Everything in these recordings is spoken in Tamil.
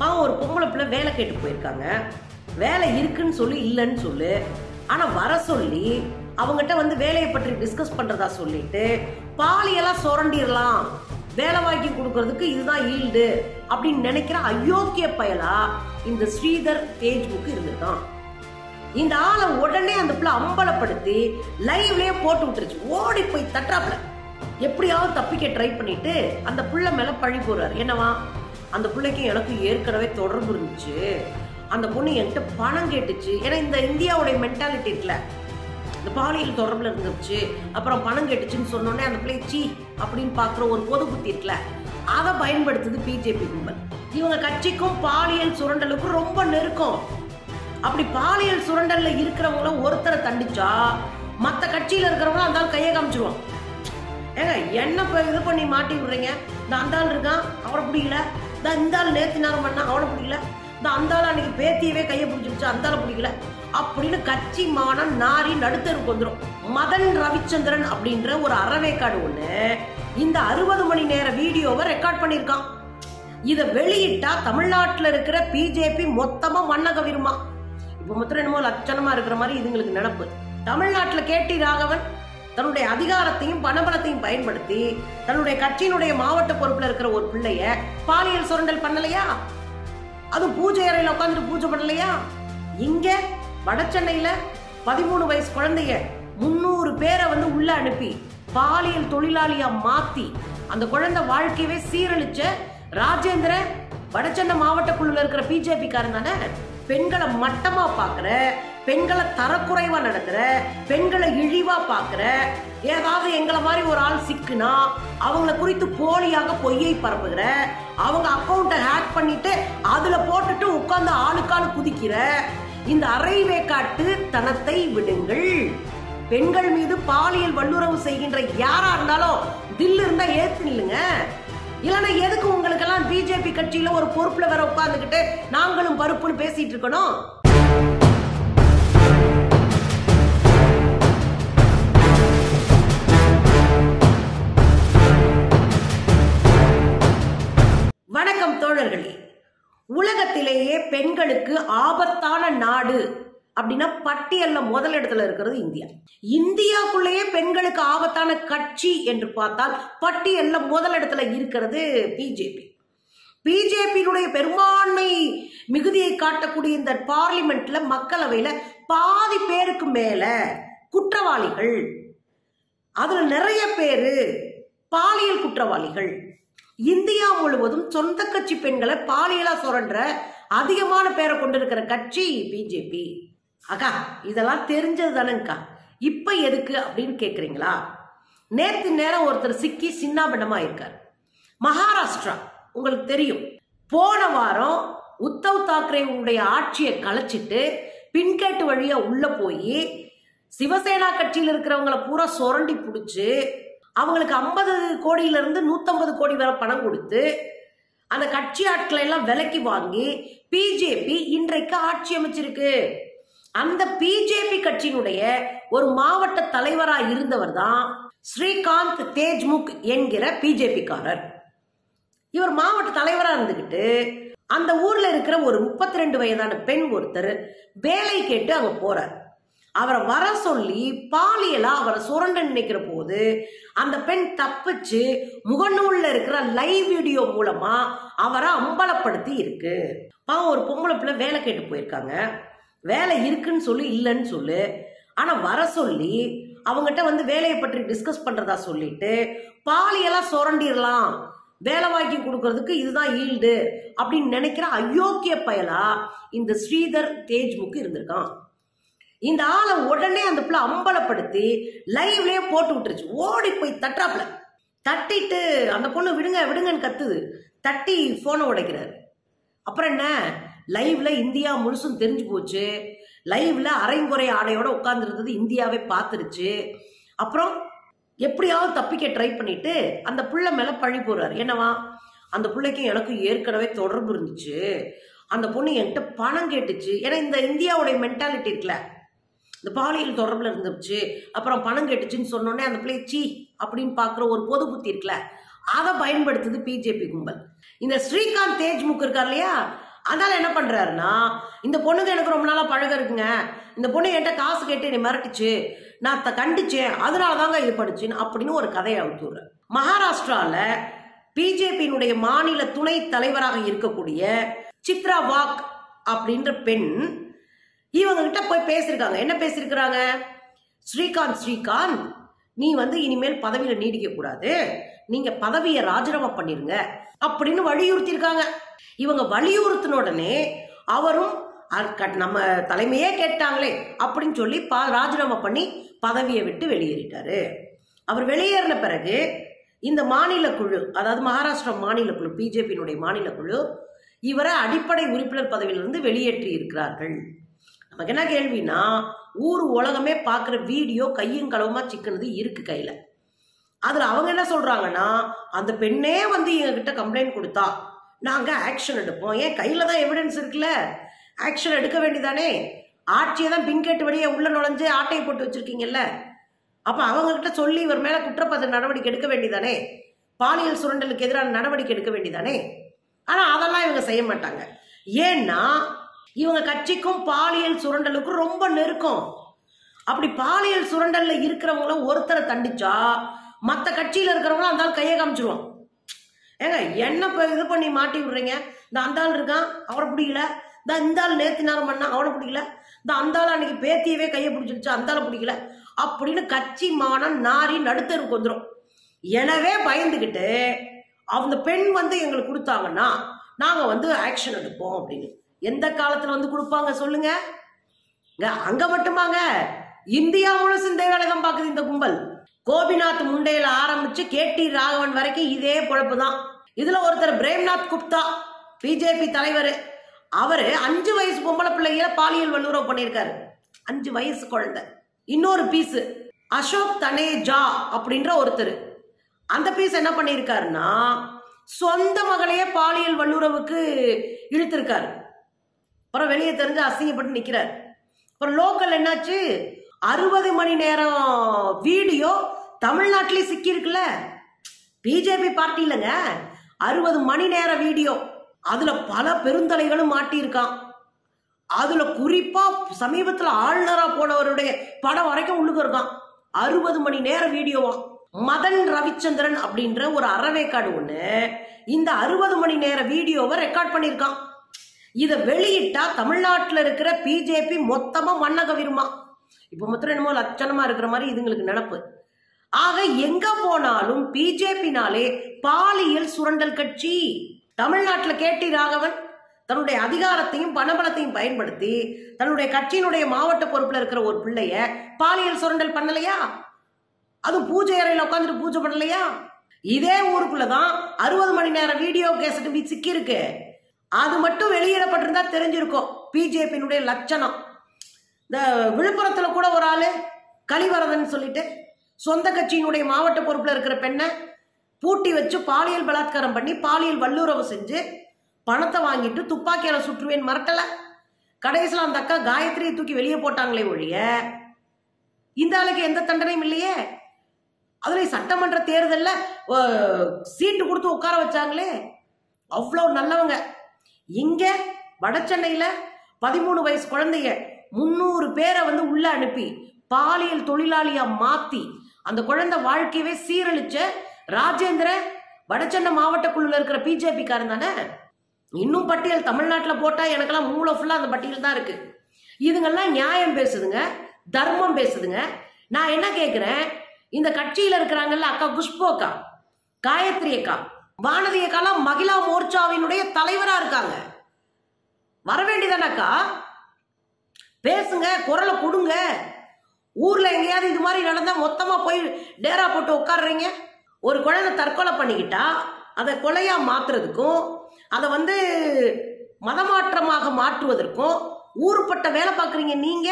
பாவம் ஒரு பொம்பளை பிள்ளை வேலை கேட்டு போயிருக்காங்க. வேலை இருக்குன்னு சொல்லி இல்லைன்னு சொல்லு. ஆனால் வர சொல்லி அவங்ககிட்ட வந்து வேலையை பற்றி டிஸ்கஸ் பண்ணுறதா சொல்லிட்டு பாலியெல்லாம் சுரண்டிடலாம் வேலை வாங்கி கொடுக்கறதுக்கு இதுதான் ஈல்டு அப்படின்னு நினைக்கிற அயோக்கிய பயலா இந்த ஸ்ரீதர் தேஜ்முக்கு இருந்திருக்கான். இந்த ஆளை உடனே அந்த பிள்ளை அம்பலப்படுத்தி லைவ்லயே போட்டு விட்டுருச்சு. ஓடி போய் தட்டாப்புல எப்படியாவது தப்பிக்க ட்ரை பண்ணிட்டு அந்த பிள்ளை மேல பழி போறாரு என்னவா? அந்த பிள்ளைக்கும் எனக்கு ஏற்கனவே தொடர்பு இருந்துச்சு. அந்த பொண்ணு என்கிட்ட பணம் கேட்டுச்சு. ஏன்னா இந்த இந்தியாவுடைய மென்டாலிட்டி இருக்குல்ல. இந்த பாலியல் தொடர்பில் இருந்துச்சு அப்புறம் பணம் கேட்டுச்சுன்னு சொன்னோடனே அந்த பிள்ளை சீ அப்படின்னு பார்க்குற ஒரு பொது புத்தி இருக்குல்ல. அதை பயன்படுத்துது பிஜேபி கும்பல். இவங்க கட்சிக்கும் பாலியல் சுரண்டலுக்கும் ரொம்ப நெருக்கம். அப்படி பாலியல் சுரண்டல்ல இருக்கிறவங்கள ஒருத்தரை தண்டிச்சா மற்ற கட்சியில் இருக்கிறவங்களும் அந்த ஆள் கையை காமிச்சிருவான். ஏங்க என்ன இது பண்ணி மாட்டி விடுறீங்க? இந்த அந்த ஆள் இருக்கான் அவரை பிடிக்கல. இந்த இந்த ஆள் நேரம் பண்ணா அவனை பிடிக்கல. இந்த அந்த ஆள் அன்னைக்கு பேத்தியவே கையை பிடிச்சிருச்சு அந்த பிடிக்கல. அப்படின்னு கட்சி மானம் நாரி நடுத்தருக்கு வந்துடும் மதன் ரவிச்சந்திரன் அப்படின்ற ஒரு அறவேக்காடு ஒண்ணு இந்த அறுபது மணி நேர வீடியோவை ரெக்கார்ட் பண்ணியிருக்கான் இத வெளியிட்டா தமிழ்நாட்டுல இருக்கிற பிஜேபி மொத்தமா மண்ண கவிருமா. இப்ப மொத்தம் என்னமோ லட்சணமா இருக்கிற மாதிரி இதுங்களுக்கு நினப்பு. தமிழ்நாட்டுல கேட்டி ராகவன் தன்னுடைய அதிகாரத்தையும் பணபலத்தையும் பயன்படுத்தி தன்னுடைய கட்சியினுடைய மாவட்ட பொறுப்புல இருக்கிற ஒரு பிள்ளைய பாலியல் சுரண்டல் பண்ணலையா? அது பூஜை அறையில உட்காந்துட்டு பூஜை பண்ணலையா? இங்க வடசென்னையில பதிமூணு வயசு குழந்தைய முன்னூறு பேரை வந்து உள்ள அனுப்பி பாலியல் தொழிலாளியா மாத்தி அந்த குழந்தை வாழ்க்கையவே சீரழிச்ச ராஜேந்திர வடச்சென்னை மாவட்ட குழுல இருக்கிற பிஜேபி காரன் தானே? பெண்களை மட்டமா பாக்குற பெண்களை தரக்குறைவா நடத்துற பெண்களை இழிவா பாக்குற ஏதாவது எங்களை மாதிரி ஒரு ஆள் சிக்குனா அவங்கள குறித்து போலியாக பொய்யை பரப்புகிற அவங்க அக்கௌண்ட்டை ஹேக் பண்ணிட்டு அதுல போட்டுட்டு உட்கார்ந்து ஆளுக்காளு குதிக்கிற இந்த அரைவேக்காட்டு தனத்தை விடுங்கள். பெண்கள் மீது பாலியல் வல்லுறவு செய்கின்ற யாரா இருந்தாலும் தில் இருந்தா ஏத்து நில்லுங்க. இல்லைன்னா எதுக்கு உங்களுக்கெல்லாம் பிஜேபி கட்சியில ஒரு பொறுப்புல வேற உட்கார்ந்துகிட்டு நாங்களும் பருப்புன்னு பேசிட்டு இருக்கணும்? தோழர்களே உலகத்திலேயே பெண்களுக்கு ஆபத்தான நாடு அப்படின்னா பட்டியல்ல முதல் இடத்துல இருக்கிறது இந்தியா. இந்தியாக்குள்ளேயே பெண்களுக்கு ஆபத்தான கட்சி என்று பார்த்தால் பட்டியல்ல முதல் இடத்துல இருக்கிறது பிஜேபி பிஜேபியினுடைய பெரும்பான்மை மிகுதியை காட்டக்கூடிய இந்த பார்லிமெண்ட்ல மக்களவையில பாதி பேருக்கு மேல குற்றவாளிகள். அதுல நிறைய பேரு பாலியல் குற்றவாளிகள். இந்தியா முழுவதும் சொந்த கட்சி பெண்களை பாலியலா சுரண்ட அதிகமான பேரை கொண்டிருக்கிற கட்சி பிஜேபி அக்கா இதெல்லாம் தெரிஞ்சது தானேங்கக்கா இப்ப எதுக்கு அப்படின்னு கேக்குறீங்களா? நேற்று நேரம் ஒருத்தர் சிக்கி சின்னாபின்னமா இருக்கார் மகாராஷ்டிரா உங்களுக்கு தெரியும். போன வாரம் உத்தவ் தாக்கரே உங்களுடைய ஆட்சியை கலைச்சிட்டு பின்கேட்டு வழியா உள்ள போய் சிவசேனா கட்சியில் இருக்கிறவங்கள பூரா சுரண்டி பிடிச்சி அவங்களுக்கு ஐம்பது கோடியிலிருந்து நூற்றம்பது கோடி வரை பணம் கொடுத்து அந்த கட்சி ஆட்களை எல்லாம் விலைக்கு வாங்கி பிஜேபி இன்றைக்கு ஆட்சி அமைச்சிருக்கு. அந்த பிஜேபி கட்சியினுடைய ஒரு மாவட்ட தலைவராக இருந்தவர் தான் ஸ்ரீகாந்த் தேஜ்முக் என்கிற பிஜேபிக்காரர். இவர் மாவட்ட தலைவராக இருந்துகிட்டு அந்த ஊர்ல இருக்கிற ஒரு முப்பத்தி ரெண்டு வயதான பெண் ஒருத்தர் வேலை கேட்டு அங்க போறார். அவரை வர சொல்லி பாலியலா அவரை சுரண்ட நினைக்கிற போது அந்த பெண் தப்பிச்சு முகநூல்ல இருக்கிற லைவ் வீடியோ மூலமா அவரை அம்பலப்படுத்தி இருக்கு. பாவம் ஒரு பொம்பளை பிள்ளை வேலை கேட்டு போயிருக்காங்க. வேலை இருக்குன்னு சொல்லு இல்லைன்னு சொல்லு. ஆனா வர சொல்லி அவங்ககிட்ட வந்து வேலையை பற்றி டிஸ்கஸ் பண்றதா சொல்லிட்டு பாலியெல்லாம் சுரண்டிடலாம் வேலை வாங்கி கொடுக்கறதுக்கு இதுதான் ஈல்டு அப்படின்னு நினைக்கிற அயோக்கிய பயலா இந்த ஸ்ரீதர் தேஜ்முக்கு இருந்திருக்கான். இந்த ஆளை உடனே அந்த பிள்ளை அம்பலப்படுத்தி லைவ்லயே போட்டு விட்டுருச்சு. ஓடி போய் தட்டாப்புல தட்டிட்டு அந்த பொண்ணு விடுங்க விடுங்கன்னு கத்துது. தட்டி போனை உடைக்கிறாரு. அப்புறம் என்ன? லைவ்ல இந்தியா முழுசும் தெரிஞ்சு போச்சு. லைவ்ல அரைங்குறை ஆடையோட உட்கார்ந்துருந்தது இந்தியாவே பார்த்துருச்சு. அப்புறம் எப்படியாவது தப்பிக்க ட்ரை பண்ணிட்டு அந்த பிள்ளை மேல பழி போறாரு என்னவா? அந்த பிள்ளைக்கும் எனக்கும் ஏற்கனவே தொடர்பு இருந்துச்சு. அந்த பொண்ணு என்கிட்ட பணம் கேட்டுச்சு. ஏன்னா இந்த இந்தியாவுடைய மென்டாலிட்டி இருக்குல்ல. இந்த பாலியல் தொடர்பில் இருந்துச்சு அப்புறம் பணம் கெட்டுச்சுன்னு சொன்னோடனே அந்த பிள்ளை சீ அப்படின்னு பார்க்குற ஒரு பொது புத்தி இருக்குல்ல அதை பயன்படுத்துது பிஜேபி கும்பல். இந்த ஸ்ரீகாந்த் தேஜ்முக் இருக்கார் இல்லையா? அதனால என்ன பண்றாருன்னா இந்த பொண்ணுக்கு எனக்கு ரொம்ப நாளா பழக இருக்குங்க. இந்த பொண்ணு என்கிட்ட காசு கேட்டு என்னை மிரட்டுச்சு. நான் அதை கண்டிச்சேன். அதனால தாங்க இது படிச்சுன்னு அப்படின்னு ஒரு கதையை அவுத்துடுறேன் மகாராஷ்டிரால பிஜேபியினுடைய மாநில துணை தலைவராக இருக்கக்கூடிய சித்ரா வாக் அப்படின்ற பெண் இவங்க கிட்ட போய் பேசியிருக்காங்க என்ன பேசியிருக்கிறாங்க ஸ்ரீகாந்த் ஸ்ரீகாந்த் நீ வந்து இனிமேல் பதவியில நீடிக்க கூடாது. நீங்க பதவியை ராஜினாமா பண்ணிருங்க அப்படின்னு வலியுறுத்தியிருக்காங்க. இவங்க வலியுறுத்தின உடனே அவரும் நம்ம தலைமையே கேட்டாங்களே அப்படின்னு சொல்லி பா ராஜினாமா பண்ணி பதவியை விட்டு வெளியேறிட்டாரு. அவர் வெளியேறின பிறகு இந்த மாநில குழு அதாவது மகாராஷ்டிரா மாநில குழு பிஜேபியினுடைய மாநில குழு இவரை அடிப்படை உறுப்பினர் பதவியிலிருந்து வெளியேற்றி இருக்கிறார்கள் நமக்கு என்ன கேள்வினா ஊர் உலகமே பார்க்குற வீடியோ கையும் களவுமா சிக்கினது இருக்கு கையில். அதில் அவங்க என்ன சொல்கிறாங்கன்னா அந்த பெண்ணே வந்து எங்ககிட்ட கம்ப்ளைண்ட் கொடுத்தா நாங்கள் ஆக்ஷன் எடுப்போம். ஏன் கையில் தான் எவிடன்ஸ் இருக்குல்ல? ஆக்ஷன் எடுக்க வேண்டிதானே ஆட்சியை தான் பின்கேட்டு வழியே உள்ள நுழைஞ்சு ஆட்டையை போட்டு வச்சிருக்கீங்கல்ல? அப்போ அவங்கக்கிட்ட சொல்லி இவர் மேலே குற்றப்பத்திர நடவடிக்கை எடுக்க வேண்டிதானே பாலியல் சுரண்டலுக்கு எதிரான நடவடிக்கை எடுக்க வேண்டிதானே ஆனால் அதெல்லாம் இவங்க செய்ய மாட்டாங்க. ஏன்னா இவங்க கட்சிக்கும் பாலியல் சுரண்டலுக்கும் ரொம்ப நெருக்கம். அப்படி பாலியல் சுரண்டல்ல இருக்கிறவங்கள ஒருத்தரை தண்டிச்சா மற்ற கட்சியில இருக்கிறவங்களும் அந்த ஆள் கையை காமிச்சிருவோம் ஏங்க என்ன இப்போ இது பண்ணி மாட்டி விடுறீங்க? இந்த அந்த ஆள் இருக்கான் அவரை பிடிக்கல. இந்த இந்த ஆள் நேர்த்தி நேரம் பண்ணா அவனை பிடிக்கல. இந்த அந்த ஆள் அன்னைக்கு பேத்தியவே கையை பிடிச்சிருச்சு அந்த ஆளை பிடிக்கல. அப்படின்னு கட்சி மானம் நாரி நடுத்தருக்கு வந்துடும் எனவே பயந்துக்கிட்டு அந்த பெண் வந்து எங்களுக்கு கொடுத்தாங்கன்னா நாங்க வந்து ஆக்ஷன் எடுப்போம் அப்படின்னு. எந்த காலத்துல வந்து கொடுப்பாங்க சொல்லுங்க? அங்க மட்டுமாங்க. இந்தியா முழுசும் இந்த தான் பாக்குது இந்த கும்பல். கோபிநாத் முண்டையில ஆரம்பிச்சு கே டி ராகவன் வரைக்கும் இதே பொழப்பு தான் இதுல ஒருத்தர் பிரேம்நாத் குப்தா பிஜேபி தலைவர். அவரு அஞ்சு வயசு பொம்பளை பிள்ளைகள பாலியல் வல்லுறவு பண்ணியிருக்காரு. அஞ்சு வயசு குழந்தை. இன்னொரு பீஸ் அசோக் தனேஜா அப்படின்ற ஒருத்தர். அந்த பீஸ் என்ன பண்ணியிருக்காருன்னா சொந்த மகளையே பாலியல் வல்லுறவுக்கு இழுத்திருக்காரு. அப்புறம் வெளியே தெரிஞ்சு அசிங்கப்பட்டு நிற்கிறார் அப்புறம் லோக்கல் என்னாச்சு? அறுபது மணி நேரம் வீடியோ தமிழ்நாட்டிலே சிக்கியிருக்குல்ல? பிஜேபி பார்ட்டி இல்லைங்க. அறுபது மணி நேர வீடியோ. அதுல பல பெருந்தலைகளும் மாட்டியிருக்கான். அதுல குறிப்பா சமீபத்துல ஆளுநரா போனவருடைய படம் வரைக்கும் உள்ளுக்கு இருக்கான். அறுபது மணி நேர வீடியோவா? மதன் ரவிச்சந்திரன் அப்படின்ற ஒரு அறவேக்காடு ஒண்ணு இந்த அறுபது மணி நேர வீடியோவை ரெக்கார்ட் பண்ணியிருக்கான். இதை வெளியிட்டா தமிழ்நாட்டில் இருக்கிற பிஜேபி மொத்தமா மன்னக கவிருமா. இப்போ மொத்தம் என்னமோ லட்சணமா இருக்கிற மாதிரி இதுங்களுக்கு நினப்பு. ஆக எங்க போனாலும் பிஜேபினாலே பாலியல் சுரண்டல் கட்சி. தமிழ்நாட்டில் கேட்டி ராகவன் தன்னுடைய அதிகாரத்தையும் பணபலத்தையும் பயன்படுத்தி தன்னுடைய கட்சியினுடைய மாவட்ட பொறுப்புல இருக்கிற ஒரு பிள்ளைய பாலியல் சுரண்டல் பண்ணலையா? அதுவும் பூஜை அறையில உட்காந்துட்டு பூஜை பண்ணலையா? இதே ஊருக்குள்ளதான் அறுபது மணி நேரம் வீடியோ கேசட் சிக்கி இருக்கு அது மட்டும் வெளியிடப்பட்டிருந்தா தெரிஞ்சிருக்கும். பிஜேபியினுடைய லட்சணம். இந்த விழுப்புரத்தில் கூட ஒரு ஆள் கலிவரதன் சொல்லிட்டு சொந்த கட்சியினுடைய மாவட்ட பொறுப்பில் இருக்கிற பெண்ணை பூட்டி வச்சு பாலியல் பலாத்காரம் பண்ணி பாலியல் வல்லுறவு செஞ்சு பணத்தை வாங்கிட்டு துப்பாக்கியால் சுற்றுவேன் மறக்கலை. கடைசியில் அந்த அக்கா காயத்ரியை தூக்கி வெளியே போட்டாங்களே ஒழிய இந்த ஆளுக்கு எந்த தண்டனையும் இல்லையே. அதுல சட்டமன்ற தேர்தலில் சீட்டு கொடுத்து உட்கார வச்சாங்களே. அவ்வளோ நல்லவங்க. இங்க வடசென்னையில பதிமூணு வயசு குழந்தைய முந்நூறு பேரை வந்து உள்ள அனுப்பி பாலியல் தொழிலாளியா மாத்தி அந்த குழந்தை வாழ்க்கையவே சீரழிச்ச ராஜேந்திர வடச்சென்னை மாவட்டக்குள்ள இருக்கிற பிஜேபி காரன் தானே? இன்னும் பட்டியல் தமிழ்நாட்டில் போட்டா எனக்கெல்லாம் மூளை ஃபுல்லா அந்த பட்டியல் தான் இருக்கு. இதுங்கெல்லாம் நியாயம் பேசுதுங்க தர்மம் பேசுதுங்க. நான் என்ன கேட்குறேன் இந்த கட்சியில இருக்கிறாங்கல்ல அக்கா குஷ்போக்கா காயத்ரி அக்கா வானதிய அக்காலாம் மகிழா மோர்ச்சாவினுடைய தலைவரா இருக்காங்க. வர வேண்டியதானக்கா? பேசுங்க குரலை கொடுங்க. ஊர்ல எங்கேயாவது இது மாதிரி நடந்தா மொத்தமா போய் டேரா போட்டு உட்காடுறீங்க ஒரு குழந்தை தற்கொலை பண்ணிக்கிட்டா அதை கொலையா மாத்துறதுக்கும் அதை வந்து மதமாற்றமாக மாற்றுவதற்கும் ஊருப்பட்ட வேலை பார்க்குறீங்க நீங்க?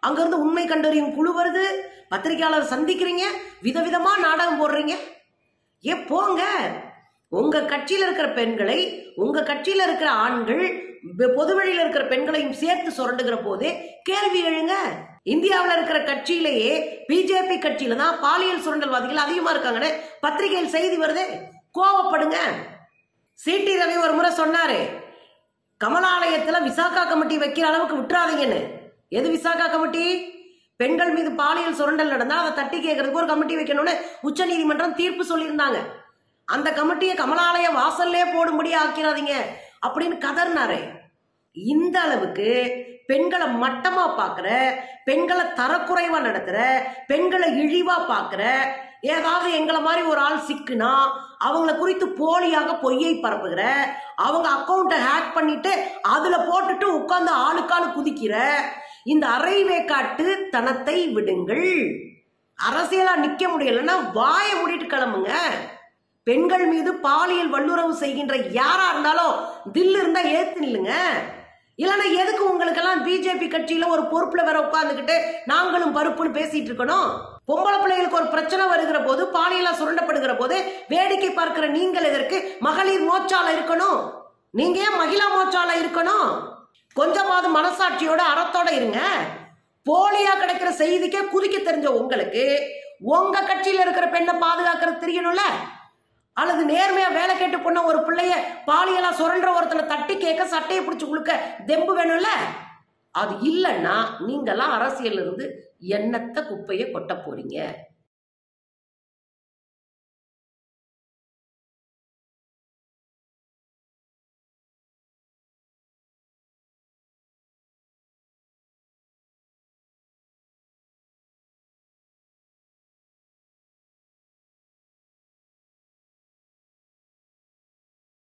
அங்கிருந்து உண்மை கண்டறியும் குழு வருது பத்திரிகையாளர் சந்திக்கிறீங்க விதவிதமா நாடகம் போடுறீங்க. ஏ போங்க. உங்க கட்சியில இருக்கிற பெண்களை உங்க கட்சியில இருக்கிற ஆண்கள் பொது வழியில இருக்கிற பெண்களையும் சேர்த்து சுரண்டுகிற போது கேள்வி எழுங்க. இந்தியாவில் இருக்கிற கட்சியிலேயே பிஜேபி கட்சியில தான் பாலியல் சுரண்டல்வாதிகள் அதிகமா இருக்காங்கன்னு பத்திரிகையில் செய்தி வருது. கோவப்படுங்க. சிடி ரவி ஒரு முறை சொன்னாரு கமலாலயத்துல விசாகா கமிட்டி வைக்கிற அளவுக்கு விட்டுறாதீங்கன்னு. எது விசாகா கமிட்டி? பெண்கள் மீது பாலியல் சுரண்டல் நடந்தா அதை தட்டி கேட்கறதுக்கு ஒரு கமிட்டி வைக்கணும்னு உச்ச நீதிமன்றம் தீர்ப்பு சொல்லியிருந்தாங்க. அந்த கமிட்டியை கமலாலய வாசல்லே போடும்படி ஆக்கிறாதீங்க அப்படின்னு கதர்னாரு. இந்த அளவுக்கு பெண்களை மட்டமா பார்க்குற பெண்களை தரக்குறைவா நடத்துற பெண்களை இழிவா பார்க்குற ஏதாவது எங்களை மாதிரி ஒரு ஆள் சிக்குனா அவங்கள குறித்து போலியாக பொய்யை பரப்புகிற அவங்க அக்கௌண்ட்டை ஹேக் பண்ணிட்டு அதுல போட்டுட்டு உட்கார்ந்து ஆளுக்காளு குதிக்கிற இந்த அரைவேக்காட்டு தனத்தை விடுங்கள். அரசியலா நிக்க முடியலன்னா வாயை மூடிட்டு கிளம்புங்க. பெண்கள் மீது பாலியல் வல்லுறவு செய்கின்ற யாரா இருந்தாலும் தில் இருந்தா ஏத்து நில்லுங்க. இல்லைன்னா எதுக்கு உங்களுக்கெல்லாம் பிஜேபி கட்சியில ஒரு பொறுப்புல வேற உட்காந்துக்கிட்டு நாங்களும் பருப்புன்னு பேசிட்டு இருக்கணும்? பொம்பளை பிள்ளைகளுக்கு ஒரு பிரச்சனை வருகிற போது பாலியலா சுரண்டப்படுகிற போது வேடிக்கை பார்க்கிற நீங்கள் எதற்கு? மகளிர் மோச்சால இருக்கணும். நீங்க ஏன் மகிழா மோச்சால இருக்கணும்? கொஞ்சமாவது மனசாட்சியோட அறத்தோட இருங்க. போலியா கிடைக்கிற செய்திக்கே குதிக்க தெரிஞ்ச உங்களுக்கு உங்க கட்சியில இருக்கிற பெண்ணை பாதுகாக்கிறது தெரியணும்ல? அல்லது நேர்மையா வேலை கேட்டு போன ஒரு பிள்ளைய பாலியலா சுரண்ட ஒருத்தனை தட்டி கேட்க சட்டையை பிடிச்சி கொடுக்க தெம்பு வேணும்ல? அது இல்லைன்னா நீங்கெல்லாம் அரசியல் இருந்து எண்ணத்தை குப்பையை கொட்ட போறீங்க?